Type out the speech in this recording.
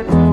good.